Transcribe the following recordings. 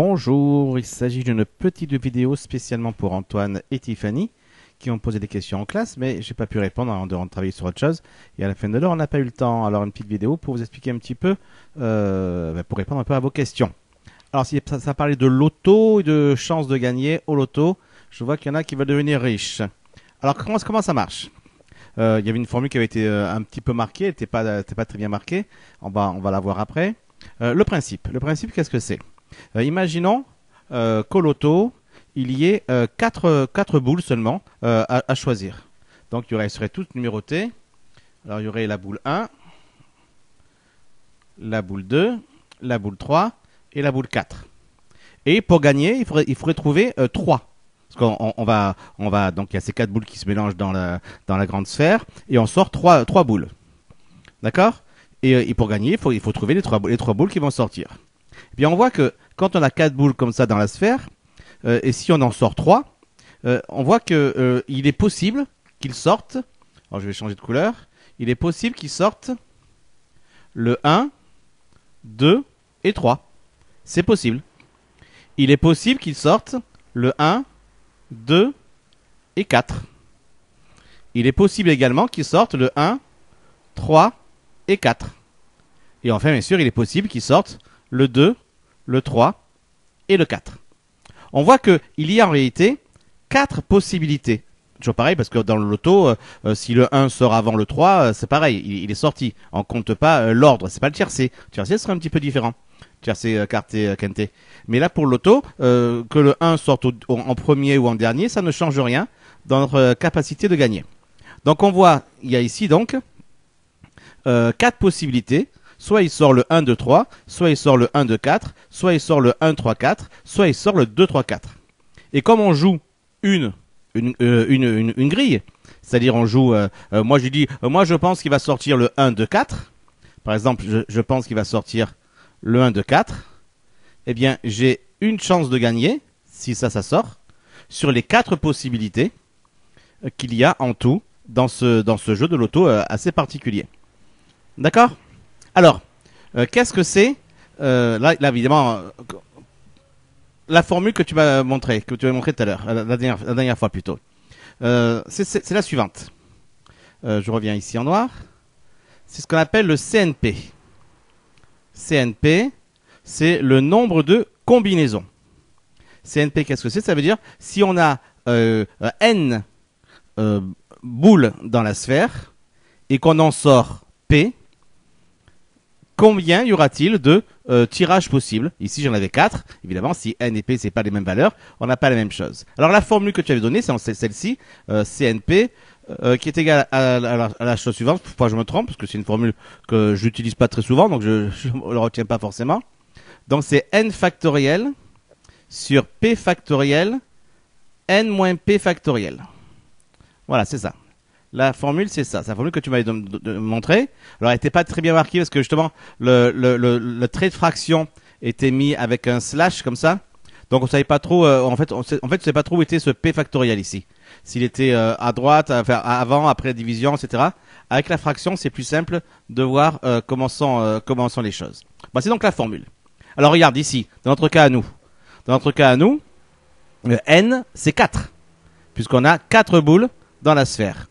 Bonjour, il s'agit d'une petite vidéo spécialement pour Antoine et Tiffany qui ont posé des questions en classe, mais j'ai pas pu répondre en dehors de travailler sur autre chose. Et à la fin de l'heure, on n'a pas eu le temps. Alors une petite vidéo pour vous expliquer un petit peu, euh, ben, pour répondre un peu à vos questions. Alors si ça, parlait de loto et de chance de gagner au loto, je vois qu'il y en a qui veulent devenir riches. Alors comment, ça marche? Euh, Il y avait une formule qui avait été euh, un petit peu marquée, elle n'était pas, pas très bien marquée. On va, on va la voir après. Le principe, le principe, qu'est-ce que c'est? Euh, Imaginons euh, qu'au loto, il y ait euh, quatre, quatre boules seulement euh, à, choisir. Donc il y aurait, elles seraient toutes numérotées. Alors il y aurait la boule 1, la boule 2, la boule 3 et la boule 4. Et pour gagner, il faudrait, trouver euh, 3. Parce qu'on on- on va, on va, donc il y a ces quatre boules qui se mélangent dans la, dans la grande sphère et on sort trois, trois boules. D'accord? Et, euh, pour gagner, il faut, trouver les trois, les trois boules qui vont sortir. Et bien on voit que quand on a quatre boules comme ça dans la sphère, euh, et si on en sort trois, euh, on voit que euh, il est possible qu'ils sortent. Alors je vais changer de couleur. Il est possible qu'ils sortent le 1, 2 et 3. C'est possible. Il est possible qu'ils sortent le 1, 2 et 4. Il est possible également qu'ils sortent le 1, 3 et 4. Et enfin, bien sûr, il est possible qu'ils sortent le 2, le 3 et le 4. On voit que il y a en réalité quatre possibilités. Toujours pareil, parce que dans le loto, euh, euh, si le 1 sort avant le 3, euh, c'est pareil, il, est sorti. On compte pas euh, l'ordre, c'est pas le tiercé. Le tiercé serait un petit peu différent. Quinté. Mais là, pour euh, que le 1 sorte en premier ou en dernier, ça ne change rien dans notre capacité de gagner. Donc on voit, il y a ici donc quatre possibilités. Soit il sort le 1, 2, 3, soit il sort le 1, 2, 4, soit il sort le 1, 3, 4, soit il sort le 2, 3, 4. Et comme on joue une, une, euh, une, une, une grille, c'est-à-dire on joue, euh, euh, moi je dis, euh, moi je pense qu'il va sortir le 1, 2, 4, par exemple je, je pense qu'il va sortir le 1, 2, 4, eh bien j'ai une chance de gagner, si ça, ça sort, sur les quatre possibilités qu'il y a en tout dans ce, dans ce jeu de loto assez particulier. D'accord? Alors, euh, qu'est-ce que c'est euh, là, évidemment, euh, la formule que tu m'as montré, que tu m'as montré tout à l'heure, la, dernière, la dernière fois plutôt. C'est- la suivante. Je reviens ici en noir. C'est ce qu'on appelle le CNP. CNP, c'est le nombre de combinaisons. CNP, qu'est-ce que c'est? Ça veut dire si on a n boules dans la sphère et qu'on en sort P, combien y aura-t-il de euh, tirages possibles? Ici, j'en avais 4. Évidemment, si N et P, c'est pas les mêmes valeurs, on n'a pas la même chose. Alors, la formule que tu avais donnée, c'est celle-ci, euh, CNP, euh, qui est égale à, la, chose suivante. Que je me trompe, parce que c'est une formule que j'utilise pas très souvent, donc je ne le retiens pas forcément. Donc, c'est N factoriel sur P factoriel, N moins P factoriel. Voilà, c'est ça. La formule, c'est ça. C'est la formule que tu m'avais montrée. Alors, elle n'était pas très bien marquée parce que justement, le, le, trait de fraction était mis avec un slash comme ça. Donc, on savait pas trop. euh, en fait, on sait, savait pas trop où était ce p factoriel ici. S'il était euh, à droite, avant, après la division, etc. Avec la fraction, c'est plus simple de voir euh, comment sont comment les choses. Bon, c'est donc la formule. Alors, regarde ici, dans notre cas à nous. Dans notre cas à nous, n c'est 4 puisqu'on a 4 boules dans la sphère.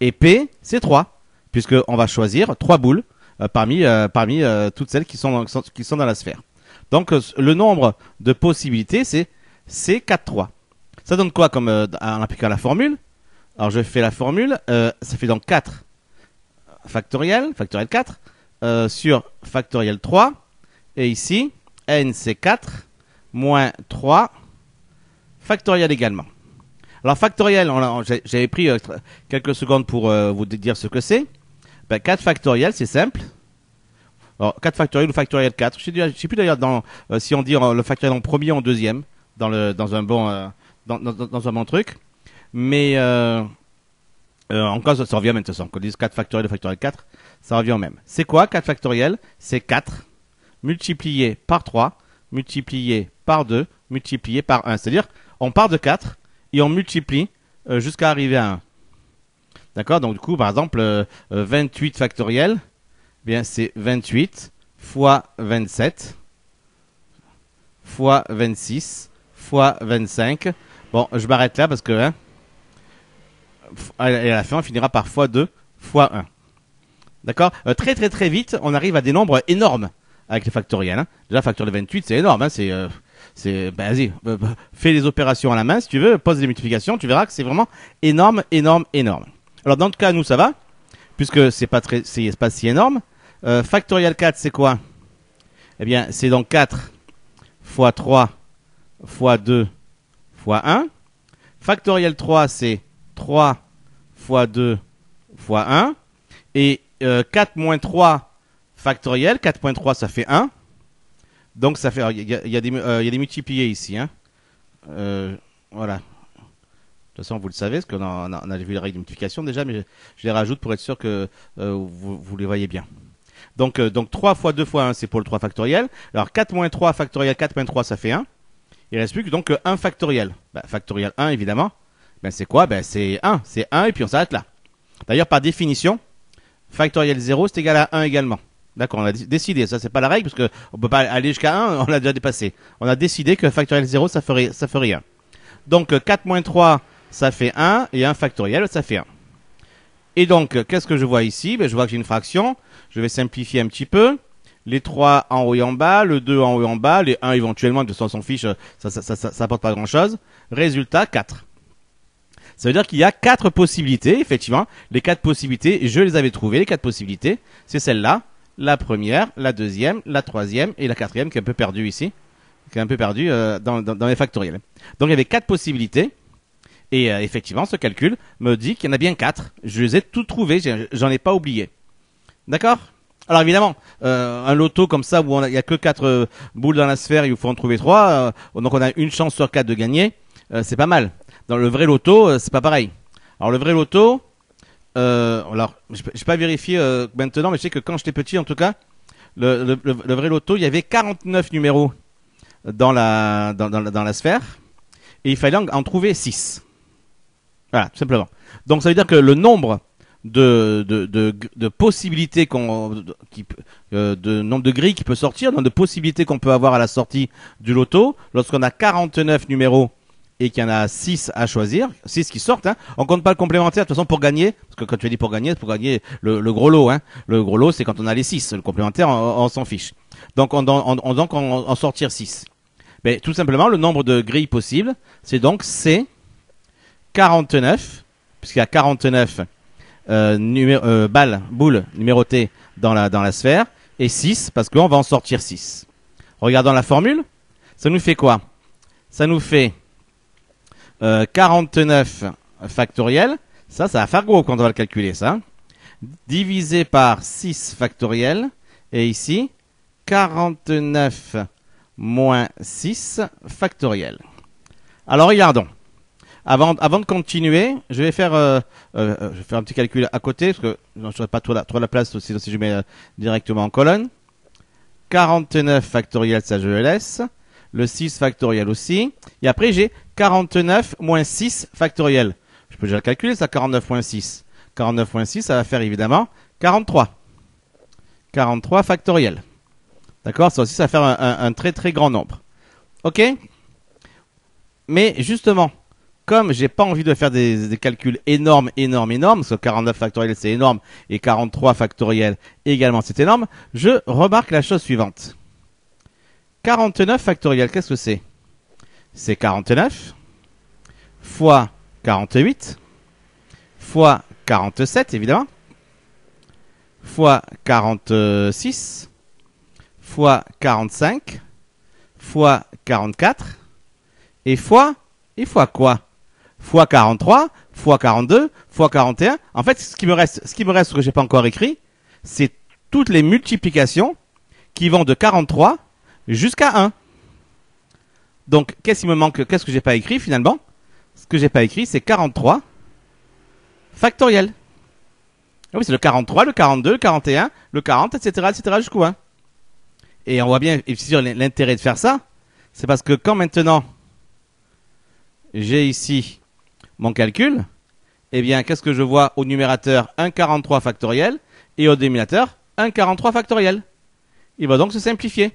Et P, c'est 3, puisqu'on va choisir 3 boules euh, parmi, euh, parmi euh, toutes celles qui sont, dans, qui sont dans la sphère. Donc euh, le nombre de possibilités, c'est c'est 4, 3. Ça donne quoi comme euh, en appliquant la formule? Alors je fais la formule, euh, ça fait donc 4 factoriel, factoriel 4, euh, sur factoriel 3, et ici, n c'est 4, moins 3, factoriel également. Alors factoriel, j'avais pris euh, quelques secondes pour euh, vous dire ce que c'est. Ben, 4 factoriel, c'est simple. Alors 4 factoriel ou factoriel 4. Je je sais plus d'ailleurs euh, si on dit euh, le factoriel en premier ou en deuxième dans, le, dans, un, bon, euh, dans, dans, dans un bon truc. Mais euh, en cas, ça, ça revient même de toute façon. Qu'on dise 4 factoriel ou factoriel 4, ça revient au même. C'est quoi 4 factoriel C'est 4 multiplié par 3, multiplié par 2, multiplié par 1. C'est-à-dire, on part de 4 et on multiplie euh, jusqu'à arriver à 1. D'accord? Donc du coup, par exemple, euh, euh, 28 factoriel, eh bien c'est 28 fois 27 fois 26 fois 25. Bon, je m'arrête là parce que hein, à la fin, on finira par fois 2 fois 1. D'accord? Euh, Très très très vite, on arrive à des nombres énormes avec les factoriels. Hein. Déjà, factoriel de 28, c'est énorme. Hein. C'est, euh, c'est, bah, vas-y, euh, bah, fais les opérations à la main si tu veux, pose des multiplications, tu verras que c'est vraiment énorme, énorme, énorme. Alors dans le cas, nous, ça va, puisque c'est pas très, c'est pas si énorme. Euh, factoriel 4, c'est quoi? Eh bien, c'est donc 4 fois 3 fois 2 fois 1. Factoriel 3, c'est 3 fois 2 fois 1. Et euh, 4 moins 3 factoriel, 4.3 ça fait 1. Donc ça fait, il y, a- y a des euh, y a des multipliés ici. Hein. Euh, voilà. De toute façon, vous le savez, parce qu'on a, on a- vu les règles de multiplication déjà, mais je, je les rajoute pour être sûr que euh, vous, vous les voyez bien. Donc, euh, donc 3 fois 2 fois 1, c'est pour le 3 factoriel. Alors 4 moins 3 factoriel, 4 moins 3, ça fait 1. Il reste plus que donc 1 factoriel. Bah, factoriel 1, évidemment. Ben, c'est quoi? Ben, C'est 1. C'est 1 et puis on s'arrête là. D'ailleurs, par définition, factoriel 0, c'est égal à 1 également. D'accord, on a dé- décidé. Ça, c'est pas la règle, parce que on peut pas aller jusqu'à 1, on l'a déjà dépassé. On a décidé que factoriel 0, ça ferait, ça ferait 1. Donc, euh, 4 moins 3, ça fait 1, et 1 factoriel, ça fait 1. Et donc, euh, qu'est-ce que je vois ici? Ben, Je vois que j'ai une fraction. Je vais simplifier un petit peu. Les 3 en haut et en bas, le 2 en haut et en bas, les 1 éventuellement, de toute façon, on s'en fiche, euh, ça, ça, ça, ça, ça apporte pas grand-chose. Résultat, 4. Ça veut dire qu'il y a quatre possibilités, effectivement. Les quatre possibilités, je les avais trouvées, les quatre possibilités. C'est celle-là, la première, la deuxième, la troisième et la quatrième qui est un peu perdue ici. Qui est un peu perdue euh, dans, les factoriels. Donc il y avait quatre possibilités. Et euh, effectivement, ce calcul me dit qu'il y en a bien quatre. Je les ai toutes trouvées, j'en ai pas oublié. D'accord? Alors évidemment, euh, un loto comme ça où il y a que quatre boules dans la sphère et il faut en trouver trois, donc on a une chance sur quatre de gagner, c'est pas mal. Dans le vrai loto, c'est pas pareil. Alors le vrai loto, euh, alors je n'ai pas vérifié euh, maintenant, mais je sais que quand j'étais petit, en tout cas, le, le- le- le vrai loto, il y avait 49 numéros dans la dans, dans la- sphère et il fallait en, trouver 6. Voilà, tout simplement. Donc ça veut dire que le nombre de, de, de, possibilités qu'on, qui euh, de nombre de grilles qui peut sortir, nombre de possibilités qu'on peut avoir à la sortie du loto, lorsqu'on a 49 numéros et qu'il y en a 6 à choisir, 6 qui sortent, hein. on compte pas le complémentaire, de toute façon pour gagner, parce que quand tu dit pour gagner, c'est pour gagner le, gros lot, hein. le gros lot c'est quand on a les 6, le complémentaire on, s'en fiche. Donc on, on, en sortir 6. Mais tout simplement le nombre de grilles possibles, c'est donc C 49, puisqu'il y a 49 euh, euh, balles, boules numérotées dans la, dans la sphère, et 6, parce qu'on va en sortir 6. Regardons la formule. Ça nous fait quoi? Ça nous fait euh, 49 factoriel. Ça, ça va faire gros quand on va le calculer, ça. Divisé par 6 factoriel. Et ici, 49 moins 6 factoriel. Alors, regardons. Avant, avant de continuer, je vais faire, euh, euh, euh, je vais faire un petit calcul à côté, parce que je n'aurai pas trop la, place aussi, si je mets euh, directement en colonne. 49 factoriel, ça je le laisse. Le 6 factoriel aussi. Et après, j'ai 49 moins 6 factoriel. Je peux déjà le calculer, ça, 49 moins 6. 49 moins 6, ça va faire évidemment 43. 43 factoriel. D'accord Ça aussi, ça va faire un, très très grand nombre. Ok? Mais justement, comme j'ai pas envie de faire des, des calculs énormes, énormes, énormes, parce que 49 factoriel c'est énorme et 43 factoriel également c'est énorme, je remarque la chose suivante. 49 factoriel, qu'est-ce que c'est? C'est 49 fois 48 fois 47 évidemment fois 46 fois 45 fois 44 et fois et fois quoi? Fois 43 fois 42 fois 41 en fait ce qui me reste ce qui me reste que j'ai pas encore écrit c'est toutes les multiplications qui vont de 43 jusqu'à 1 donc qu'est-ce qui me manque qu'est-ce que j'ai pas écrit finalement? Ce que j'ai pas écrit c'est 43 factoriel ah oui c'est le 43 le 42 le 41 le 40 etc etc jusqu'au 1 et on voit bien l'intérêt de faire ça c'est parce que quand maintenant j'ai ici mon calcul, eh bien, qu'est-ce que je vois au numérateur 1,43 factoriel et au dénominateur 1,43 factoriel? Il va donc se simplifier.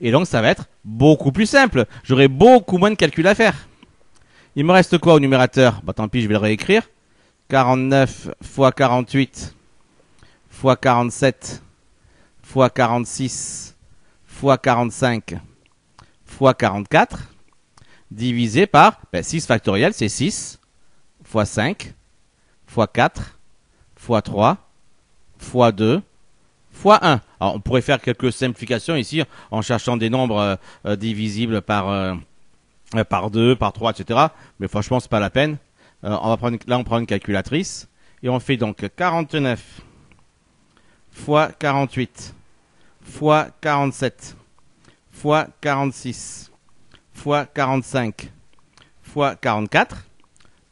Et donc ça va être beaucoup plus simple. J'aurai beaucoup moins de calculs à faire. Il me reste quoi au numérateur? Bah tant pis, je vais le réécrire. 49 fois 48 fois 47 fois 46 fois 45 fois 44 divisé par ben, 6 factoriel, c'est 6 fois 5 fois 4 fois 3 fois 2 fois 1. Alors, on pourrait faire quelques simplifications ici en cherchant des nombres euh, euh, divisibles par, euh, euh, par 2, par 3, etc. Mais franchement, c'est pas la peine. Euh, on va prendre, là, on prend une calculatrice et on fait donc 49 fois 48 fois 47 fois 46 fois 45 fois 44.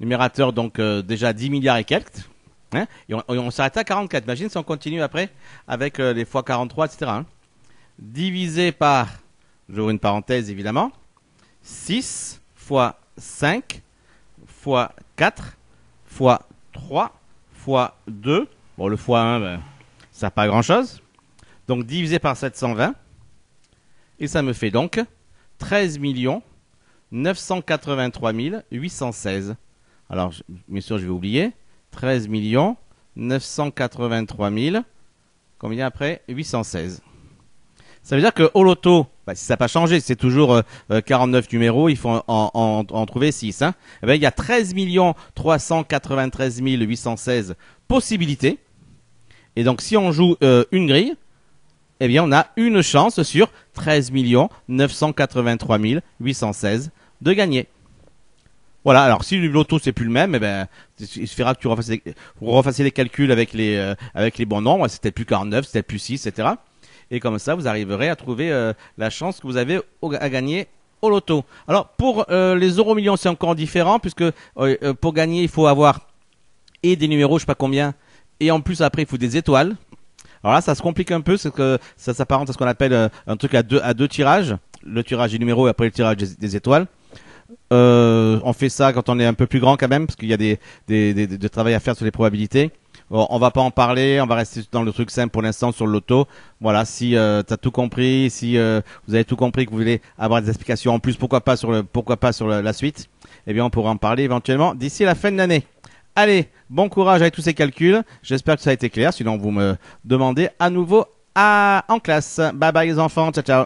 Numérateur donc euh, déjà 10 milliards et quelques. Hein? Et on, s'arrête à 44. Imagine si on continue après avec euh, les fois 43, etc. hein. Divisé par, j'ouvre une parenthèse évidemment, 6 fois 5 fois 4 fois 3 fois 2. Bon, le fois 1, ben, ça n'a pas grand chose. Donc divisé par 720. Et ça me fait donc 13 983 816. Alors, bien sûr, je vais oublier. 13 983 000. Combien après? 816. Ça veut dire que au loto, bah, si ça n'a pas changé, c'est toujours euh, euh, 49 numéros, il faut en trouver 6. Hein. Eh ben, il y a 13 393 816 possibilités. Et donc, si on joue euh, une grille, eh bien, on a une chance sur 13 983 816 de gagner. Voilà, alors si le loto c'est plus le même, eh ben, il suffira que tu refasses les, calculs avec les, euh, avec les bons nombres, c'était plus 49, c'était plus 6, etc. Et comme ça, vous arriverez à trouver euh, la chance que vous avez à gagner au loto. Alors, pour euh, les euros millions, c'est encore différent, puisque pour gagner, il faut avoir et des numéros, je sais pas combien, et en plus, après, il faut des étoiles. Alors là, ça se complique un peu, c'est que ça s'apparente à ce qu'on appelle un truc à deux, à deux tirages. Le tirage des numéros et après le tirage des étoiles. Euh, on fait ça quand on est un peu plus grand quand même, parce qu'il y a des, des, des, de travail à faire sur les probabilités. Bon, on va pas en parler, on va rester dans le truc simple pour l'instant sur le loto. Voilà, si euh, tu as tout compris, si euh, vous avez tout compris, que vous voulez avoir des explications en plus, pourquoi pas sur le, pourquoi pas sur la suite, eh bien on pourra en parler éventuellement d'ici la fin de l'année. Allez, bon courage avec tous ces calculs. J'espère que ça a été clair. Sinon, vous me demandez à nouveau à, en classe. Bye bye les enfants. Ciao ciao.